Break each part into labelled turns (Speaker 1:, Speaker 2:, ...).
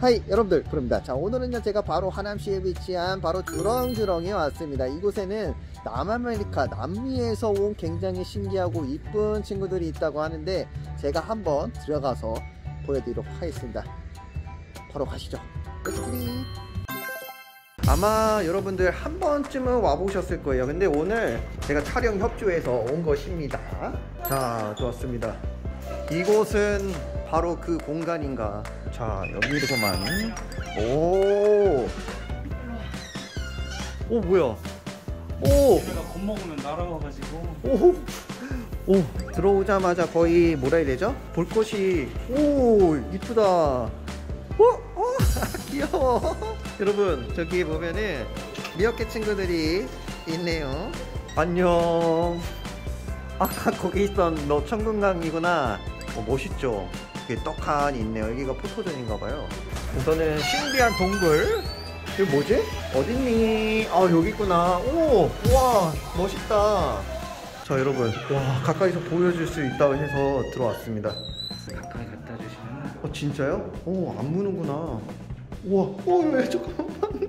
Speaker 1: Hi 여러분들. 브르입니다. 자 오늘은요 제가 바로 하남시에 위치한 바로 주렁주렁에 왔습니다. 이곳에는 남아메리카 남미에서 온 굉장히 신기하고 이쁜 친구들이 있다고 하는데 제가 한번 들어가서 보여드리도록 하겠습니다. 바로 가시죠. Let's get 아마 여러분들 한 번쯤은 와보셨을 거예요. 근데 오늘 제가 촬영 협조해서 온 것입니다. 자 좋았습니다. 이곳은 바로 그 공간인가? 자 여기로만. 오. 오 뭐야? 오.
Speaker 2: 내가 겁먹으면 날아와가지고.
Speaker 1: 오. 오 들어오자마자 거의 뭐라 해야 되죠? 볼 것이. 오 이쁘다. 오, 오 귀여워. 여러분 저기 보면은 미어캣 친구들이 있네요. 안녕. 아까 거기 있던 너 청금강이구나. 어, 멋있죠 이게 떡하니 있네요 여기가 포토존인가봐요 우선은 신비한 동굴 이거 뭐지? 어딨니? 아 여기 있구나 오! 우와 멋있다 자 여러분 와 가까이서 보여줄 수 있다고 해서 들어왔습니다
Speaker 2: 가까이 갖다 주시면
Speaker 1: 어 진짜요? 오 안 무는구나 우와 오 왜 잠깐만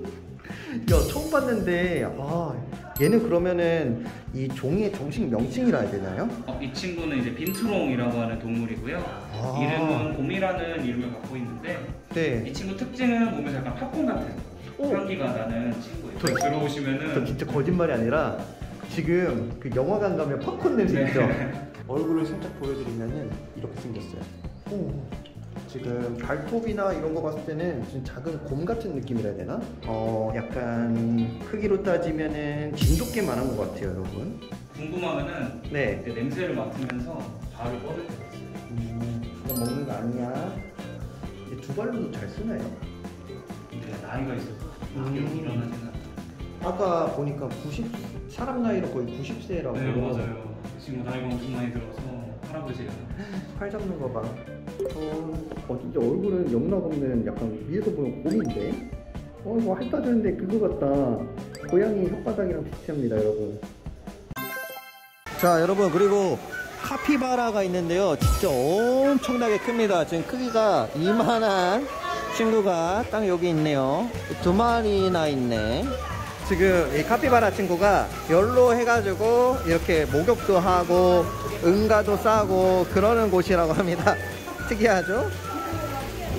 Speaker 1: 야 처음 봤는데 아 얘는 그러면은 이 종의 정식 명칭이라 해야 되나요?
Speaker 2: 어, 이 친구는 이제 빈트롱이라고 하는 동물이고요
Speaker 1: 아.
Speaker 2: 이름은 곰이라는 이름을 갖고 있는데
Speaker 1: 네
Speaker 2: 이 친구 특징은 몸에서 약간 팝콘 같은
Speaker 1: 오.
Speaker 2: 향기가 나는 친구예요
Speaker 1: 저- 저
Speaker 2: 들어오시면은
Speaker 1: 진짜 거짓말이 아니라 지금 그 영화관 가면 팝콘 냄새
Speaker 2: 네.
Speaker 1: 있죠? 얼굴을 살짝 보여드리면은 이렇게 생겼어요. 오. 지금 발톱이나 이런 거 봤을 때는 지금 작은 곰 같은 느낌이라 해야 되나? 어, 약간 크기로 따지면은 진돗개만한 것 같아요, 여러분.
Speaker 2: 궁금하면은
Speaker 1: 네.
Speaker 2: 그 냄새를 맡으면서 발을 뻗을 때가 있어요
Speaker 1: 음, 이거 먹는 거 아니야. 이두 발로도 잘 쓰나요?
Speaker 2: 근데 나이가 있어서
Speaker 1: 음.
Speaker 2: 막 이렇게 일어나지는 않아요
Speaker 1: 아까 보니까 90 사람 나이로 거의 90세라고.
Speaker 2: 네 맞아요 이 친구 나이가 엄청 많이 들어서 할아버지가
Speaker 1: 팔 잡는 거 봐. 어, 어 진짜 얼굴은 영락 없는 약간 위에서 보면 곰인데? 어 이거 핥아주는데 그거 같다. 고양이 혓바닥이랑 비슷합니다 여러분. 자 여러분 그리고 카피바라가 있는데요. 진짜 엄청나게 큽니다. 지금 크기가 이만한 친구가 딱 여기 있네요. 두 마리나 있네. 지금 이 카피바라 친구가 열로 해가지고 이렇게 목욕도 하고 응가도 싸고 그러는 곳이라고 합니다. 특이하죠?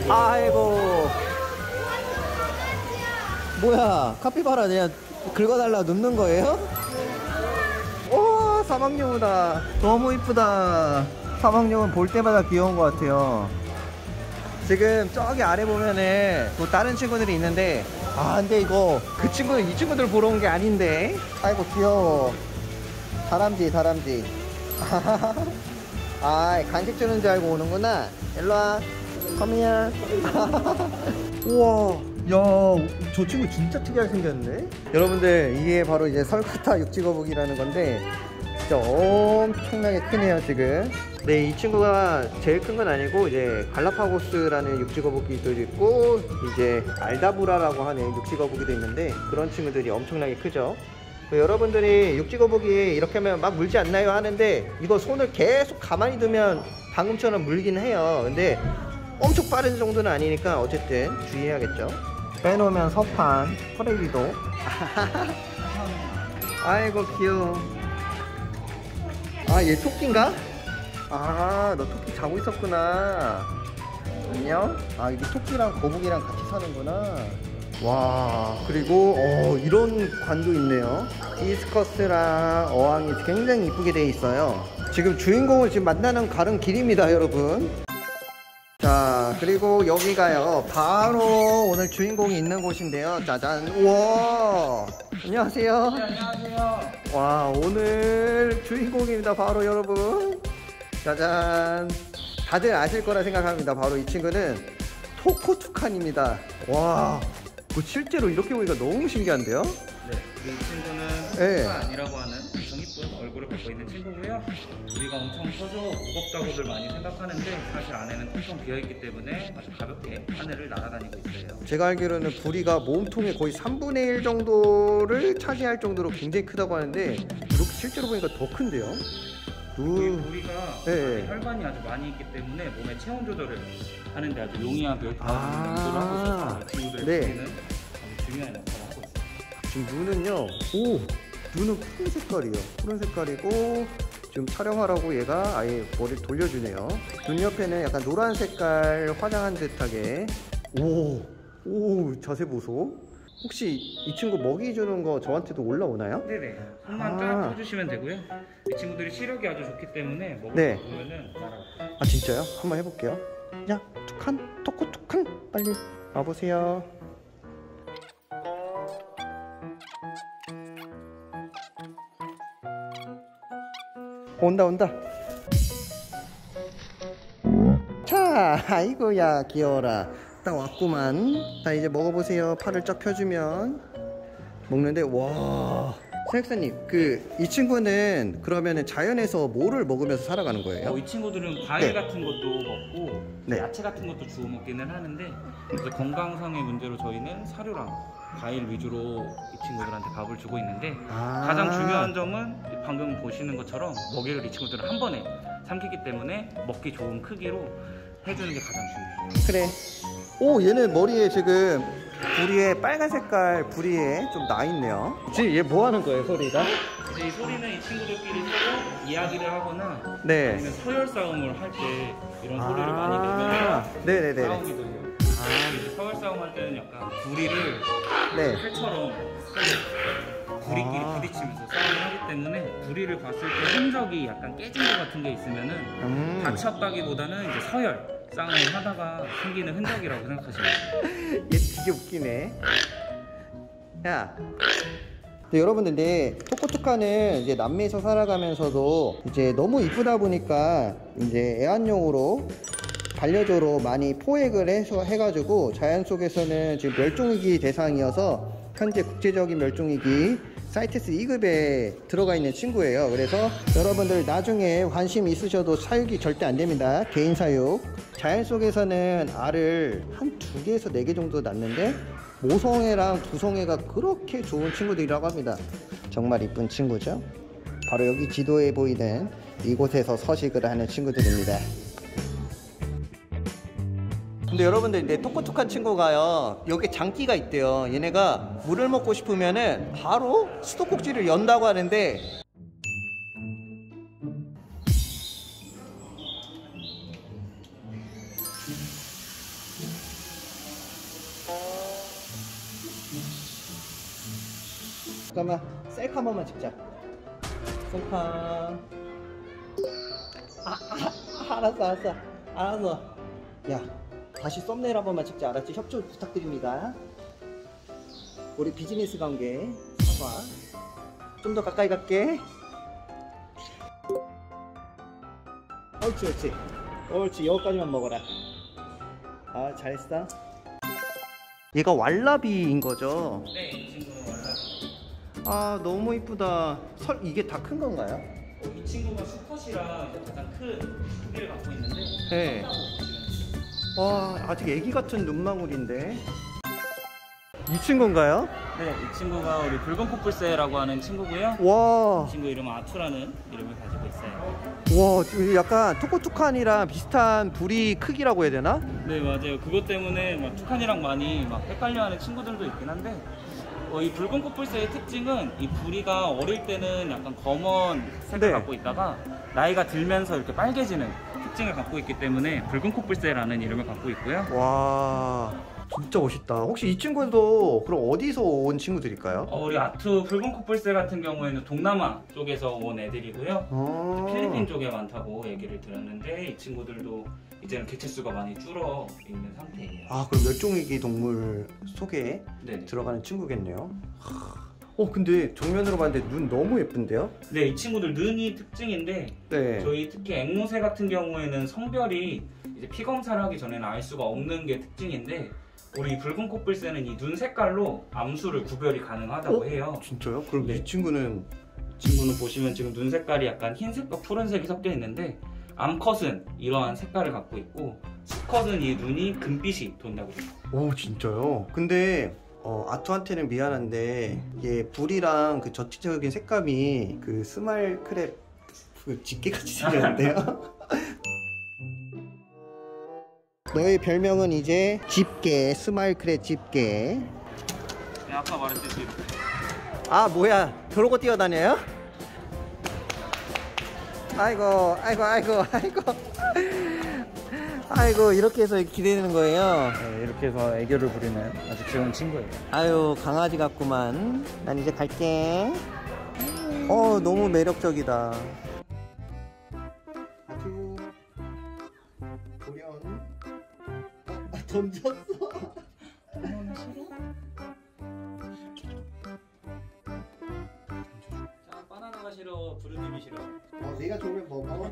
Speaker 1: 아이고. 뭐야, 카피바라 그냥 긁어달라 눕는 거예요? 오, 사막여우다. 너무 이쁘다. 사막여우는 볼 때마다 귀여운 것 같아요. 지금 저기 아래 보면은 또 다른 친구들이 있는데 아 근데 이거 그 친구는 이 친구들 보러 온 게 아닌데 아이고 귀여워 다람쥐 다람쥐 아 간식 주는 줄 알고 오는구나. 일로와. 컴이야 우와 야저 친구 진짜 특이하게 생겼네 여러분들 이게 바로 이제 설카타 육지거북이라는 건데 진짜 엄청나게 크네요 지금. 네 이 친구가 제일 큰 건 아니고 이제 갈라파고스라는 육지거북이도 있고 이제 알다브라라고 하는 육지거북이도 있는데 그런 친구들이 엄청나게 크죠. 그 여러분들이 육지거북이 이렇게 하면 막 물지 않나요? 하는데 이거 손을 계속 가만히 두면 방금처럼 물긴 해요. 근데 엄청 빠른 정도는 아니니까 어쨌든 주의해야겠죠. 빼놓으면 서판 허레기도. 아이고 귀여워. 아 얘 토끼인가? 아 너 토끼 자고 있었구나. 안녕? 아 이게 토끼랑 거북이랑 같이 사는구나 와 그리고 어 이런 관도 있네요. 디스커스랑 어항이 굉장히 이쁘게 되어 있어요. 지금 주인공을 지금 만나는 가는 길입니다 여러분. 자 그리고 여기가요. 바로 오늘 주인공이 있는 곳인데요. 짜잔. 우와! 안녕하세요.
Speaker 2: 네, 안녕하세요.
Speaker 1: 와 오늘 주인공입니다 바로 여러분. 짜잔. 다들 아실 거라 생각합니다 바로 이 친구는 토코투칸입니다. 와 뭐 실제로 이렇게 보니까 너무 신기한데요
Speaker 2: 네, 이 친구는
Speaker 1: 네.
Speaker 2: 토끼이라고 하는 엄청 이쁜 얼굴을 갖고 있는 친구고요. 우리가 엄청 커서 무겁다고들 많이 생각하는데 사실 안에는 텅텅 비어있기 때문에 아주 가볍게 하늘을 날아다니고 있어요.
Speaker 1: 제가 알기로는 부리가 몸통의 거의 3분의 1 정도를 차지할 정도로 굉장히 크다고 하는데 이렇게 실제로 보니까 더 큰데요
Speaker 2: 이
Speaker 1: 눈.
Speaker 2: 부리가
Speaker 1: 네.
Speaker 2: 혈관이 아주 많이 있기 때문에 몸의 체온 조절을 하는데 아주 용이하게
Speaker 1: 아.
Speaker 2: 하고 친구들의
Speaker 1: 네.
Speaker 2: 부리는 아주 중요한 역할을 하고 있습니다.
Speaker 1: 지금 눈은요. 오, 눈은 푸른 색깔이요. 푸른 색깔이고 지금 촬영하라고 얘가 아예 머리를 돌려주네요. 눈 옆에는 약간 노란 색깔 화장한 듯하게. 오, 오 자세 보소. 혹시 이 친구 먹이 주는 거 저한테도 올라오나요?
Speaker 2: 네네. 손만
Speaker 1: 아.
Speaker 2: 쫙 펴주시면 되고요. 이 친구들이 시력이 아주 좋기 때문에 먹을
Speaker 1: 네.
Speaker 2: 거 보면은 날아가요.
Speaker 1: 아 진짜요? 한번 해볼게요. 야, 툭한, 토코 툭한, 빨리 와보세요. 온다 온다. 자, 아이고야 귀여워라. 딱 왔구만. 자 이제 먹어보세요. 팔을 쫙 펴주면 먹는데 와. 사육사님, 그 이 친구는 그러면은 자연에서 뭐를 먹으면서 살아가는 거예요?
Speaker 2: 어, 이 친구들은 과일
Speaker 1: 네.
Speaker 2: 같은 것도 먹고
Speaker 1: 네.
Speaker 2: 야채 같은 것도 주워 먹기는 하는데 이제 건강상의 문제로 저희는 사료랑 과일 위주로 이 친구들한테 밥을 주고 있는데
Speaker 1: 아.
Speaker 2: 가장 중요한 점은 방금 보시는 것처럼 먹이를 이 친구들은 한 번에 삼키기 때문에 먹기 좋은 크기로 해주는 게 가장 중요해요.
Speaker 1: 그래. 오, 얘는 머리에 지금 부리에 빨간 색깔 부리에 좀 나 있네요. 지금 얘 뭐 하는 거예요, 소리가?
Speaker 2: 이제 이 소리는 이 친구들끼리 서로 이야기를 하거나
Speaker 1: 네.
Speaker 2: 아니면 서열 싸움을 할 때 이런 소리를 많이 내면서
Speaker 1: 네네네.
Speaker 2: 싸우기도 해요. 이제 서열 싸움 할 때는 약간 부리를
Speaker 1: 네.
Speaker 2: 칼처럼 부리끼리
Speaker 1: 아.
Speaker 2: 부딪히면서 싸움을 하기 때문에 부리를 봤을 때 흔적이 약간 깨진 것 같은 게 있으면은
Speaker 1: 음.
Speaker 2: 다쳤다기보다는 이제 서열 싸움을 하다가 생기는 흔적이라고 생각하시면 돼요.
Speaker 1: 얘 되게 웃기네. 야. 네, 여러분들, 네, 토코토카는 이제 남미에서 살아가면서도 이제 너무 이쁘다 보니까 이제 애완용으로 반려조로 많이 포획을 해서 해가지고 자연 속에서는 지금 멸종위기 대상이어서 현재 국제적인 멸종위기 사이테스 2급에 들어가 있는 친구예요. 그래서 여러분들 나중에 관심 있으셔도 사육이 절대 안 됩니다. 개인 사육. 자연 속에서는 알을 한 두 개에서 네 개 정도 낳는데 모성애랑 두성애가 그렇게 좋은 친구들이라고 합니다. 정말 이쁜 친구죠. 바로 여기 지도에 보이는 이곳에서 서식을 하는 친구들입니다. 근데 여러분들 이제 똑똑똑한 친구가요 여기 장기가 있대요. 얘네가 물을 먹고 싶으면은 바로 수도꼭지를 연다고 하는데. 잠깐만 셀카 한 번만 찍자. 셀카. 아, 아, 알았어 알았어. 알았어. 야 다시 썸네일 한 번만 찍자 알았지? 협조 부탁드립니다. 우리 비즈니스 관계 사과 좀 더 가까이 갈게. 옳지 옳지. 옳지 여기까지만 먹어라. 아 잘했어. 얘가 왈라비인 거죠?
Speaker 2: 네, 이 친구는 원래
Speaker 1: 아 너무 이쁘다. 설 이게 다 큰 건가요?
Speaker 2: 어, 이 친구가 수컷이라 가장 큰 크기를 갖고 있는데
Speaker 1: 네. 와 아직 애기 같은 눈망울인데 이 친구인가요?
Speaker 2: 네, 이 친구가 우리 붉은 코뿔새라고 하는 친구고요.
Speaker 1: 와,
Speaker 2: 이 친구 이름은 아투라는 이름을 가지고 있어요.
Speaker 1: 와, 약간 토코투칸이랑 비슷한 부리 크기라고 해야 되나?
Speaker 2: 네, 맞아요. 그것 때문에 막 투칸이랑 많이 막 헷갈려하는 친구들도 있긴 한데 어, 이 붉은 코뿔새의 특징은 이 부리가 어릴 때는 약간 검은 색을
Speaker 1: 네.
Speaker 2: 갖고 있다가 나이가 들면서 이렇게 빨개지는 특징을 갖고 있기 때문에 붉은 코뿔새라는 이름을 갖고 있고요.
Speaker 1: 와, 진짜 멋있다. 혹시 이 친구도 그럼 어디서 온 친구들일까요?
Speaker 2: 어, 우리 아투 붉은 코뿔새 같은 경우에는 동남아 쪽에서 온 애들이고요.
Speaker 1: 어.
Speaker 2: 필리핀 쪽에 많다고 얘기를 들었는데 이 친구들도 이제는 개체수가 많이 줄어 있는 상태예요.
Speaker 1: 아, 그럼 멸종위기 동물 속에
Speaker 2: 네.
Speaker 1: 들어가는 친구겠네요. 어, 근데 정면으로 봤는데 눈 너무 예쁜데요?
Speaker 2: 네, 이 친구들 눈이 특징인데
Speaker 1: 네.
Speaker 2: 저희 특히 앵무새 같은 경우에는 성별이 이제 피 검사를 하기 전에는 알 수가 없는 게 특징인데 우리 붉은 코뿔새는 이 눈 색깔로 암수를 구별이 가능하다고
Speaker 1: 어?
Speaker 2: 해요.
Speaker 1: 진짜요? 그럼
Speaker 2: 네.
Speaker 1: 이 친구는
Speaker 2: 이 친구는 보시면 지금 눈 색깔이 약간 흰색과 푸른색이 섞여 있는데 암컷은 이러한 색깔을 갖고 있고 수컷은 이 눈이 금빛이 돈다고 해요.
Speaker 1: 오 진짜요? 근데 어, 아투한테는 미안한데 얘 부리랑 그 전체적인 색감이 그 smile crab 그 집게같이 생겼는데요? 너의 별명은 이제 집게 smile crab 집게
Speaker 2: 네, 아까 말했듯이
Speaker 1: 아 뭐야 저러고 뛰어다녀요? 아이고 아이고 아이고 아이고 아이고 이렇게 해서 기대는 거예요?
Speaker 2: 네, 이렇게 해서 애교를 부리는 아주 귀여운 친구예요.
Speaker 1: 아유 강아지 같구만. 난 이제 갈게. 어 너무 매력적이다. 아주 고려운 아, 던졌어.
Speaker 2: 자, 바나나가 싫어, 부르님이 싫어.
Speaker 1: 어, 내가 좋으면 먹어